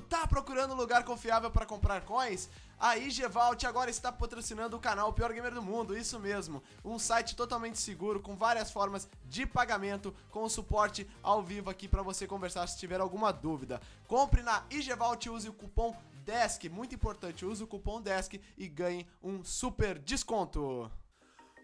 Tá procurando um lugar confiável para comprar coins? A IGValt agora está patrocinando o canal Pior Gamer do Mundo, isso mesmo. Um site totalmente seguro, com várias formas de pagamento, com suporte ao vivo aqui para você conversar se tiver alguma dúvida. Compre na IGValt e use o cupom DESK, muito importante, use o cupom DESK e ganhe um super desconto.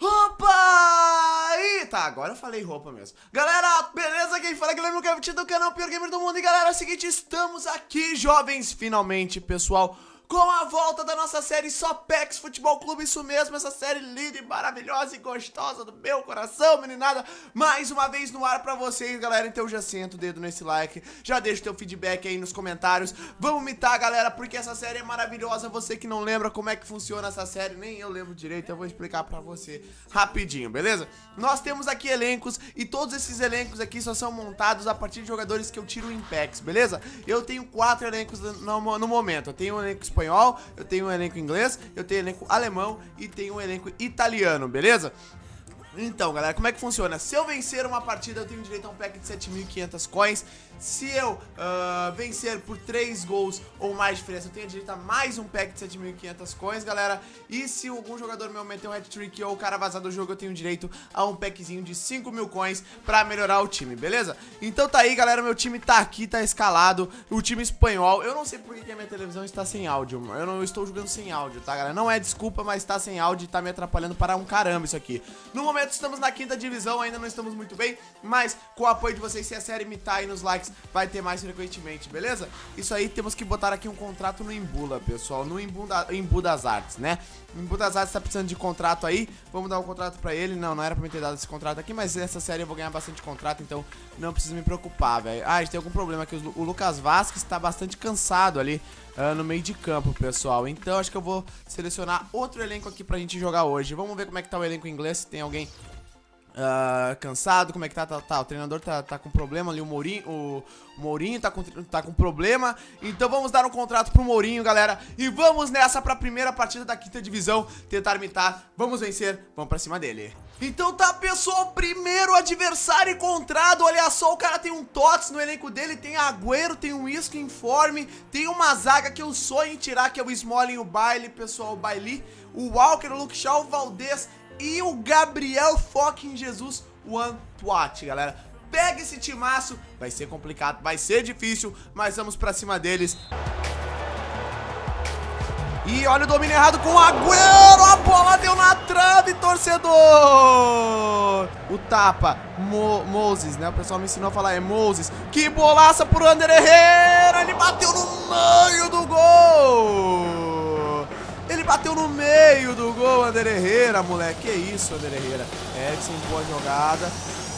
Opa! E tá, agora eu falei roupa mesmo. Galera, beleza? Quem fala é Guilherme Cavite do canal Pior Gamer do Mundo. E galera, é o seguinte, estamos aqui, jovens, finalmente, pessoal com a volta da nossa série Sopex Futebol Clube, isso mesmo, essa série linda e maravilhosa e gostosa do meu coração, meninada, mais uma vez no ar pra vocês, galera, então já senta o dedo nesse like, já deixa o teu feedback aí nos comentários, vamos mitar, galera, porque essa série é maravilhosa, você que não lembra como é que funciona essa série, nem eu lembro direito, eu vou explicar pra você rapidinho, beleza? Nós temos aqui elencos e todos esses elencos aqui só são montados a partir de jogadores que eu tiro em packs, beleza? Eu tenho quatro elencos no, no momento, eu tenho um elenco espanhol, espanhol, eu tenho um elenco inglês, eu tenho um elenco alemão e tenho um elenco italiano, beleza? Então, galera, como é que funciona? Se eu vencer uma partida, eu tenho direito a um pack de 7.500 coins. Se eu uh, vencer por 3 gols ou mais diferença, eu tenho direito a mais um pack de 7.500 coins, galera. E se algum jogador meu meter um hat-trick ou o cara vazar do jogo, eu tenho direito a um packzinho de 5.000 coins pra melhorar o time, beleza? Então tá aí, galera, meu time tá aqui, tá escalado. O time espanhol, eu não sei por que a minha televisão está sem áudio. Eu não estou jogando sem áudio, tá, galera? Não é desculpa, mas tá sem áudio e tá me atrapalhando para um caramba isso aqui. No momento estamos na quinta divisão, ainda não estamos muito bem, mas com o apoio de vocês, se a série imitar aí nos likes, vai ter mais frequentemente, beleza? Isso aí temos que botar aqui um contrato no Embula, pessoal, no Embu, da, das Artes, né? O Embu das Artes tá precisando de contrato aí, vamos dar um contrato pra ele, não, não era pra me ter dado esse contrato aqui, mas essa série eu vou ganhar bastante contrato, então não preciso me preocupar, velho. Ah, a gente tem algum problema aqui, o Lucas Vasquez tá bastante cansado ali, Uh, no meio de campo, pessoal. Então acho que eu vou selecionar outro elenco aqui pra gente jogar hoje. Vamos ver como é que tá o elenco inglês, se tem alguém Uh, cansado, como é que tá, tá, tá, O treinador tá, tá com problema ali, o Mourinho, o Mourinho tá com, tá com problema. Então vamos dar um contrato pro Mourinho, galera. E vamos nessa pra primeira partida da quinta divisão. Tentar imitar, vamos vencer, vamos pra cima dele. Então tá, pessoal, primeiro adversário encontrado. Olha só, o cara tem um Tots no elenco dele, tem Agüero, tem um Isco informe, tem uma zaga que eu sonho em tirar, que é o Smalling, o Baile, pessoal, o Bailey, o Walker, o Luke Shaw, o Valdez e o Gabriel fucking Jesus Twat, galera. Pega esse timaço, vai ser complicado, vai ser difícil, mas vamos pra cima deles. E olha o domínio errado com o Agüero, a bola deu na trave, torcedor! O tapa, Mo Moses, né? O pessoal me ensinou a falar, é Moses. Que bolaça pro Ander Herrera, ele bateu no meio do gol! Ele bateu no meio do gol, Ander Herrera, moleque. Que isso, Ander Herrera. Edson, boa jogada.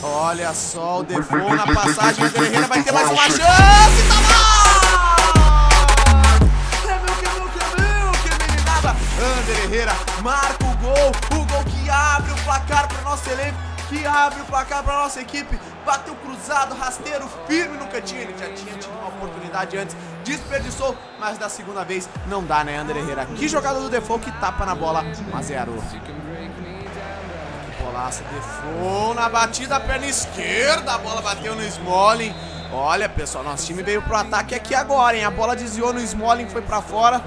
Olha só o Defoe na passagem. O Ander Herrera vai ter mais uma chance. Tá! É é é meninada. Ander Herrera marca o gol. O gol que abre o placar para o nosso elenco. Que abre o placar para nossa equipe. Bateu cruzado, rasteiro, firme no cantinho. Ele já tinha tido uma oportunidade antes desperdiçou, mas da segunda vez não dá, né, André Herrera? Que jogada do Defoe que tapa na bola, 1 a 0. Que bolaça, Defoe na batida, perna esquerda, a bola bateu no Smalling. Olha, pessoal, nosso time veio pro ataque aqui agora, hein? A bola desviou no Smalling, foi pra fora.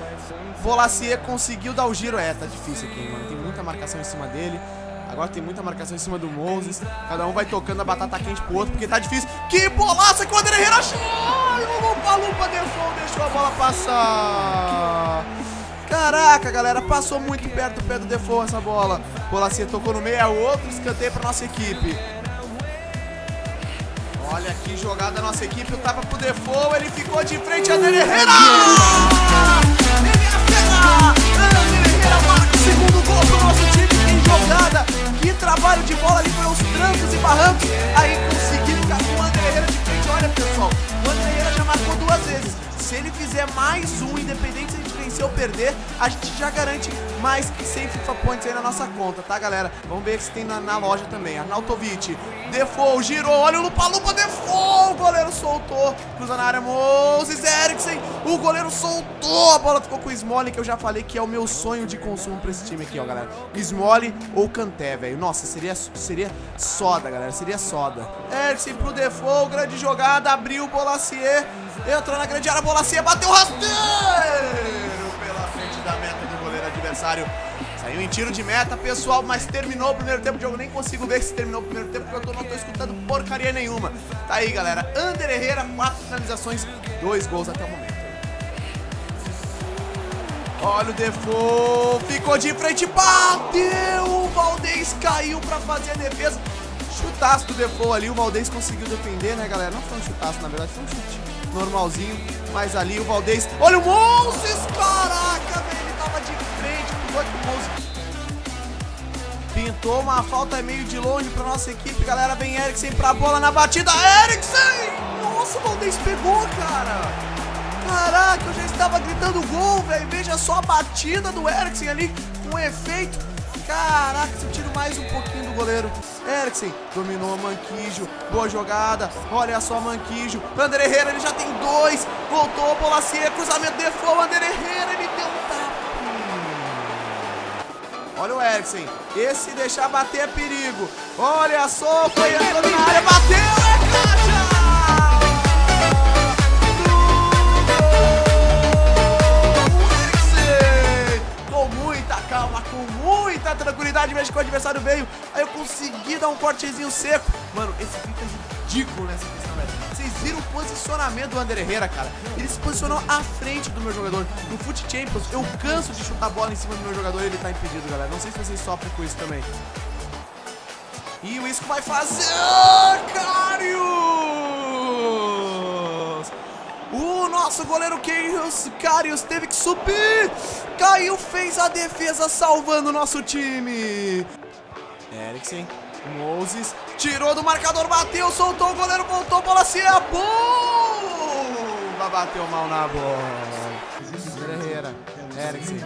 Volacier conseguiu dar o giro. É, tá difícil aqui, mano. Tem muita marcação em cima dele. Agora tem muita marcação em cima do Moses. Cada um vai tocando a batata quente pro outro, porque tá difícil. Que bolaça que o André Herrera! O Lupa Lupa deixou, a bola passar. Caraca, galera, passou muito perto do pé do Defoe essa bola. Bolacia tocou no meio, é outro escanteio pra nossa equipe. Olha que jogada da nossa equipe, o tapa pro Defoe, ele ficou de frente, André Herrera! Ele é André Herrera marca o segundo gol do nosso time, que jogada! Trabalho de bola ali pelos trancos e barrancos. Aí Fizer mais um, independente se a gente vencer ou perder, a gente já garante mais 100 FIFA Points aí na nossa conta, tá, galera? Vamos ver se tem na, na loja também. Arnautovic, Default, girou, olha o lupa-lupa, Default, o goleiro soltou, cruza na área, Moses Eriksen, o goleiro soltou, a bola ficou com o Smolly, que eu já falei que é o meu sonho de consumo pra esse time aqui, ó, galera. Smolly ou Kanté, velho. Nossa, seria, seria soda, galera, seria soda. Eriksen pro Default, grande jogada, abriu o Bolacier, Entrou na grande área, bola ceia, bateu rasteiro pela frente da meta do goleiro adversário. Saiu em tiro de meta, pessoal, mas terminou o primeiro tempo de jogo. Nem consigo ver se terminou o primeiro tempo, porque eu tô, não tô escutando porcaria nenhuma. Tá aí, galera. Ander Herrera, quatro finalizações, dois gols até o momento. Olha o Defoe, ficou de frente, bateu! O Valdez caiu pra fazer a defesa. Chutaço do Defoe ali, o Valdez conseguiu defender, né, galera? Não foi um chutaço, na verdade, foi um chute normalzinho. Mas ali o Valdez... Olha o Moses! Caraca, velho, ele tava de frente pro o Moses. Pintou uma falta meio de longe pra nossa equipe, galera. Vem Eriksen pra bola na batida. Eriksen! Nossa, o Valdez pegou, cara. Caraca, eu já estava gritando gol, velho. Veja só a batida do Eriksen ali com efeito. Caraca, se tiro mais um pouquinho do goleiro. Eriksen dominou Manquijo. Boa jogada. Olha só Manquijo. Ander Herrera, ele já tem dois. Voltou, bola seca, cruzamento de fogo. Ander Herrera, ele deu um tapa. Olha o Eriksen. Esse deixar bater é perigo. Olha só, foi entrando na área, bateu, tranquilidade, mesmo que o adversário veio. Aí eu consegui dar um cortezinho seco. Mano, esse fica ridículo nessa questão, velho. Vocês viram o posicionamento do Ander Herrera, cara? Ele se posicionou à frente do meu jogador. No Foot Champions, eu canso de chutar a bola em cima do meu jogador e ele tá impedido, galera. Não sei se vocês sofrem com isso também. E o Isco vai fazer... Ah, O nosso goleiro Karius, Karius teve que subir. Caiu, fez a defesa salvando o nosso time. Eriksen, Moses, tirou do marcador, bateu, soltou o goleiro, voltou, bola se é bomba. Bateu mal na bola. Herrera, Eriksen,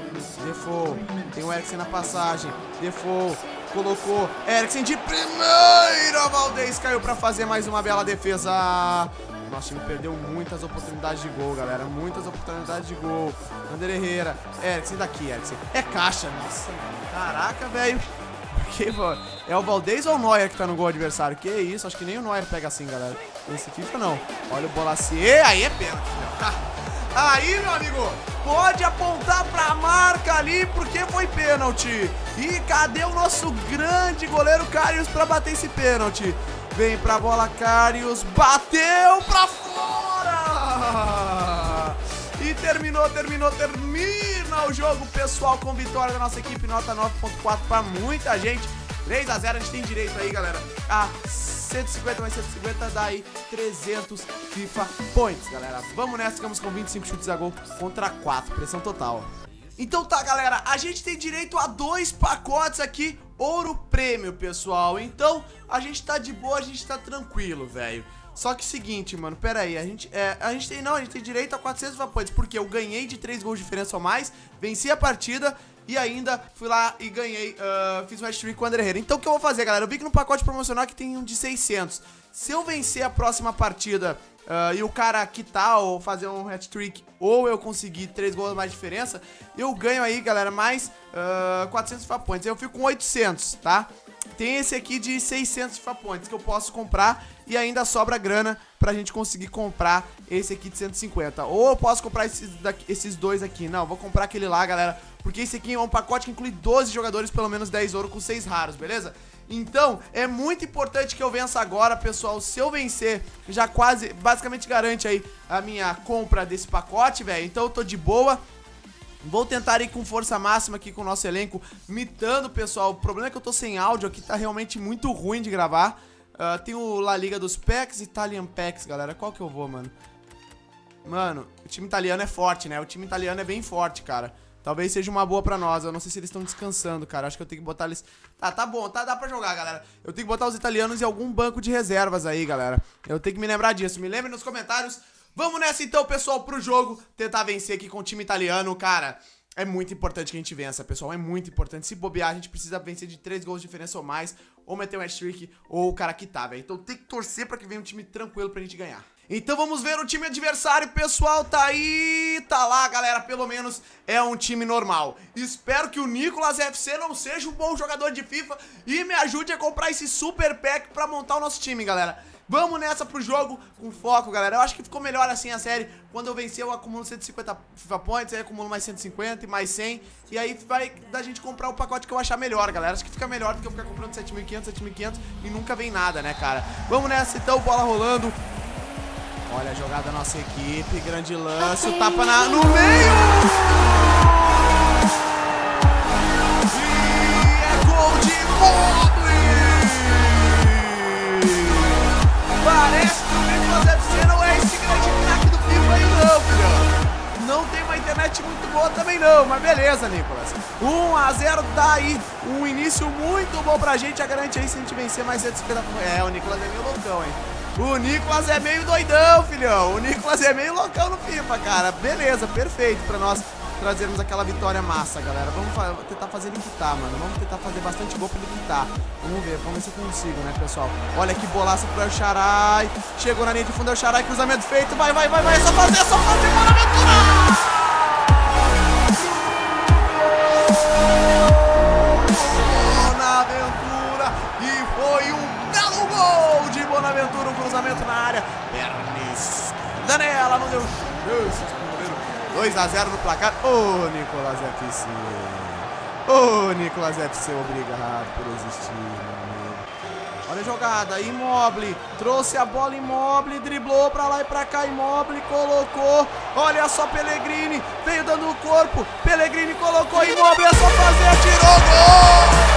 Defoe, tem o Eriksen na passagem, Defoe, colocou, Eriksen de primeira, Valdez caiu para fazer mais uma bela defesa. Nosso time perdeu muitas oportunidades de gol, galera. Muitas oportunidades de gol. Ander Herrera. Eriksen daqui, Eriksen. É caixa. Nossa, Caraca, velho. É o Valdez ou o Neuer que tá no gol adversário? Que isso, acho que nem o Neuer pega assim, galera. Esse FIFA não. Olha o Bolacier. Aí é pênalti, Aí, meu amigo, pode apontar pra marca ali, porque foi pênalti. E cadê o nosso grande goleiro Carlos pra bater esse pênalti? Vem pra bola, Carius. Bateu pra fora! E terminou, terminou, termina o jogo, pessoal, com vitória da nossa equipe. Nota 9.4 pra muita gente. 3 a 0 a gente tem direito aí, galera, a 150 mais 150 dá aí 300 FIFA Points, galera. Vamos nessa, ficamos com 25 chutes a gol contra 4, pressão total. Então tá, galera, a gente tem direito a dois pacotes aqui, ouro prêmio, pessoal. Então, a gente tá de boa, a gente tá tranquilo, velho. Só que seguinte, mano, pera aí, a gente, é, a gente tem, não, a gente tem direito a 400 vapotes, porque eu ganhei de 3 gols de diferença ou mais, venci a partida e ainda fui lá e ganhei, uh, fiz um hat-trick com o André Herrera. Então o que eu vou fazer, galera? Eu vi que no pacote promocional que tem um de 600. Se eu vencer a próxima partida uh, e o cara quitar ou fazer um hat-trick, ou eu conseguir 3 gols mais diferença, eu ganho aí, galera, mais uh, 400 FIFA Points. Eu fico com 800, tá? Tem esse aqui de 600 FIFA Points que eu posso comprar e ainda sobra grana pra gente conseguir comprar esse aqui de 150. Ou eu posso comprar esses, daqui, esses dois aqui. Não, vou comprar aquele lá, galera. Porque esse aqui é um pacote que inclui 12 jogadores, pelo menos 10 ouro com 6 raros, beleza? Então, é muito importante que eu vença agora, pessoal. Se eu vencer, já quase, basicamente garante aí a minha compra desse pacote, velho. Então eu tô de boa. Vou tentar ir com força máxima aqui com o nosso elenco, mitando, pessoal. O problema é que eu tô sem áudio aqui, tá realmente muito ruim de gravar. Uh, tem o La Liga dos Packs, Italian Packs, galera. Qual que eu vou, mano? Mano, o time italiano é forte, né? O time italiano é bem forte, cara. Talvez seja uma boa pra nós. Eu não sei se eles estão descansando, cara. Acho que eu tenho que botar eles... Tá, tá bom. Tá, dá pra jogar, galera. Eu tenho que botar os italianos em algum banco de reservas aí, galera. Eu tenho que me lembrar disso. Me lembre nos comentários. Vamos nessa então, pessoal, pro jogo. Tentar vencer aqui com o time italiano, cara. É muito importante que a gente vença, pessoal. É muito importante. Se bobear, a gente precisa vencer de 3 gols de diferença ou mais. Ou meter um hat-trick, ou o cara quitar, velho. Então tem que torcer pra que venha um time tranquilo pra gente ganhar. Então vamos ver o time adversário, pessoal, tá aí, tá lá, galera, pelo menos é um time normal. Espero que o Nicolas FC não seja um bom jogador de FIFA e me ajude a comprar esse super pack pra montar o nosso time, galera. Vamos nessa pro jogo com foco, galera. Eu acho que ficou melhor assim a série. Quando eu vencer, eu acumulo 150 FIFA Points, aí acumulo mais 150 e mais 100. E aí vai da gente comprar o pacote que eu achar melhor, galera. Acho que fica melhor do que eu ficar comprando 7.500, 7.500 e nunca vem nada, né, cara? Vamos nessa então, bola rolando. Olha a jogada da nossa equipe, grande lance, o tapa na, no meio! Não tem uma internet muito boa também não, mas beleza, Nicolas. 1 a 0 tá aí, um início muito bom pra gente, a garante aí se a gente vencer mais 150... É, o Nicolas é meio loucão, hein. O Nicolas é meio doidão, filhão. O Nicolas é meio loucão no FIFA, cara. Beleza, perfeito pra nós trazermos aquela vitória massa, galera. Vamos fa tentar fazer ele quitar, mano. Vamos tentar fazer bastante gol pra ele quitar. Vamos ver, vamos ver se eu consigo, né, pessoal. Olha que bolaço pro El Sharai. Chegou na linha de fundo, El Sharai, cruzamento feito. Vai, vai, vai, vai. É só fazer, é só fazer. Bora, Ventura! Bonaventura, um cruzamento na área. Perna Daniela, não deu chances 2 a 0 no placar. Ô, Nicolas FC. Ô, Nicolas FC, obrigado por existir, meu amigo. Olha a jogada, Imóvel trouxe a bola Imóvel, driblou pra lá e pra cá, Imóvel colocou. Olha só Pellegrini, veio dando o corpo. Pellegrini colocou Imóvel, é só fazer, atirou gol!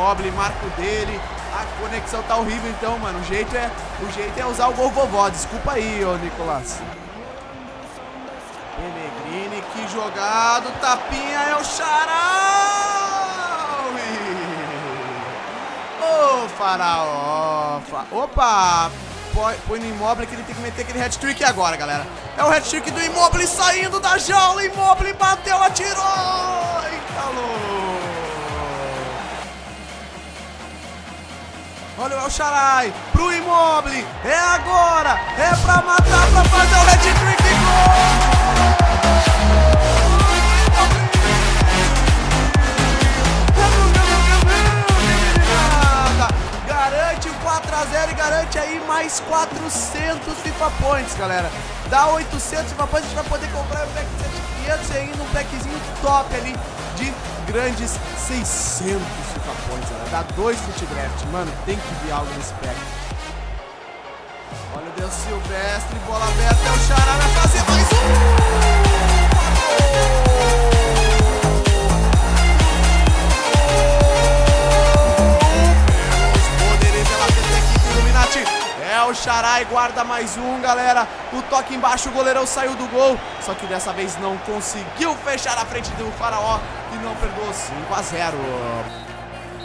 Imóvel, marco dele. A conexão tá horrível, então, mano. O jeito é, o jeito é usar o gol vovó. Desculpa aí, ô Nicolas. Pellegrini, que jogado. Tapinha é o Xarau. Ô, oh, faraó. Opa, põe no Immobile que ele tem que meter aquele hat-trick agora, galera. É o hat-trick do Immobile saindo da jaula. Immobile bateu, atirou. Eita, Olha o El pro Immobile. É agora. É pra matar, pra fazer o hat-trick. Gol! garante o 4x0 e garante aí mais 400 FIFA Points, galera. Dá 800 FIFA Points, a gente vai poder comprar um pack de 7500 e ainda um packzinho top ali de grandes 600 FIFA Points, galera. Dá dois Foot Draft, mano, tem que vir algo nesse pack. Olha o Deus Silvestre, bola aberta, é o Xará vai fazer mais um! É o Xarai, guarda mais um, galera. O toque embaixo, o goleirão saiu do gol. Só que dessa vez não conseguiu fechar a frente do Faraó e não perdoou 5 a 0.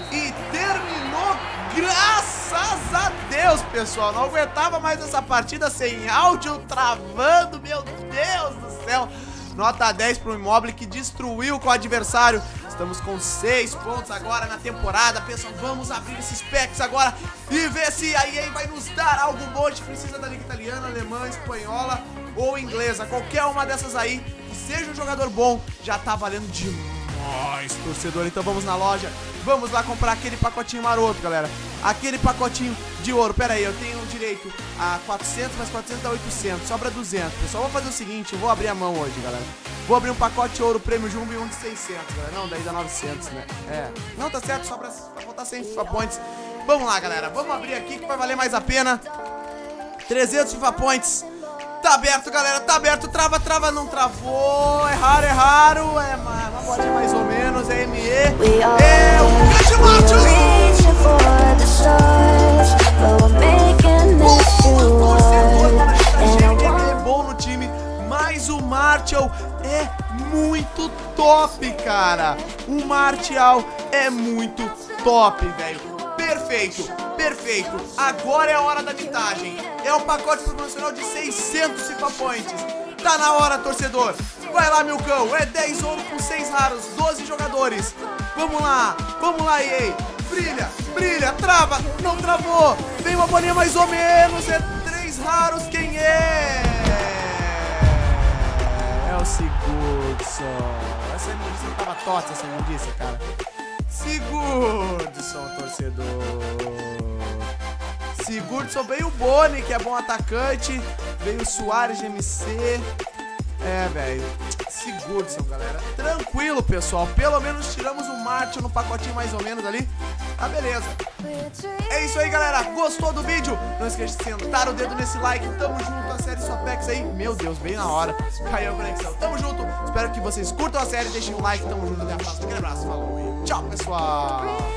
E terminou graças a Deus, pessoal. Não aguentava mais essa partida sem áudio travando, meu Deus do céu. Nota 10 para o Immobile que destruiu com o adversário. Estamos com 6 pontos agora na temporada. Pessoal, vamos abrir esses packs agora e ver se a EA vai nos dar gente precisa da liga italiana, alemã, espanhola ou inglesa. Qualquer uma dessas aí, que seja um jogador bom, já tá valendo demais, torcedor. Então vamos na loja, vamos lá comprar aquele pacotinho maroto, galera. Aquele pacotinho de ouro. Pera aí, eu tenho direito a 400, mais 400 dá 800. Sobra 200. Pessoal, vou fazer o seguinte, eu vou abrir a mão hoje, galera. Vou abrir um pacote ouro prêmio Jumbo e um de 600, galera. Não, daí dá 900, né? É. Não, tá certo, pra, pra botar 100 FIFA Points. Vamos lá, galera. Vamos abrir aqui que vai valer mais a pena. 300 FIFA Points. Tá aberto, galera. Tá aberto. Trava, trava. Não travou. É raro, é raro. É uma, bolinha mais ou menos. É ME. É o Márcio. É bom no time, mas o Martial é muito top, cara. O Martial é muito top, velho. Perfeito, perfeito. Agora é a hora da mitagem. É o pacote promocional de 600 FIFA Points. Tá na hora, torcedor. Vai lá, meu cão. É 10 ouro com 6 raros, 12 jogadores. Vamos lá, vamos lá, EA. Brilha, brilha, trava, não travou. Vem uma bolinha mais ou menos. É três raros, quem é? É o Sigurdsson. Essa imundice não tava torta, essa imundice, cara. Sigurdsson, torcedor. Sigurdsson veio o Boni, que é bom atacante. Veio o Soares de MC. É, velho. Sigurdsson, galera. Tranquilo, pessoal. Pelo menos tiramos o Martin no pacotinho mais ou menos ali. Tá beleza. É isso aí, galera. Gostou do vídeo? Não esqueça de sentar o dedo nesse like. Tamo junto. A série Sopex aí. Meu Deus, bem na hora. Caiu a conexão. Tamo junto. Espero que vocês curtam a série. Deixem um like. Tamo junto. Até a próxima. Aquele abraço. Falou. E tchau, pessoal.